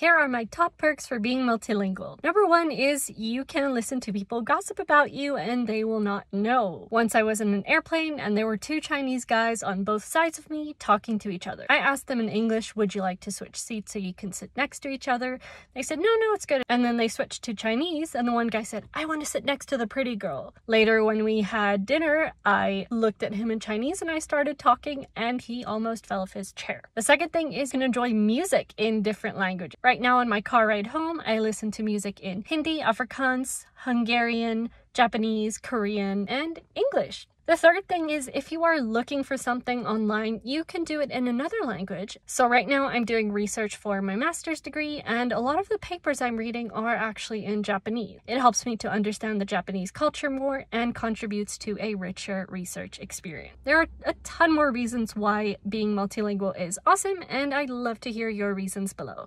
Here are my top perks for being multilingual. Number one is you can listen to people gossip about you and they will not know. Once I was in an airplane and there were two Chinese guys on both sides of me talking to each other. I asked them in English, would you like to switch seats so you can sit next to each other? They said, no, no, it's good. And then they switched to Chinese and the one guy said, I want to sit next to the pretty girl. Later, when we had dinner, I looked at him in Chinese and I started talking and he almost fell off his chair. The second thing is you can enjoy music in different languages. Right now on my car ride home, I listen to music in Hindi, Afrikaans, Hungarian, Japanese, Korean, and English. The third thing is if you are looking for something online, you can do it in another language. So right now I'm doing research for my master's degree and a lot of the papers I'm reading are actually in Japanese. It helps me to understand the Japanese culture more and contributes to a richer research experience. There are a ton more reasons why being multilingual is awesome and I'd love to hear your reasons below.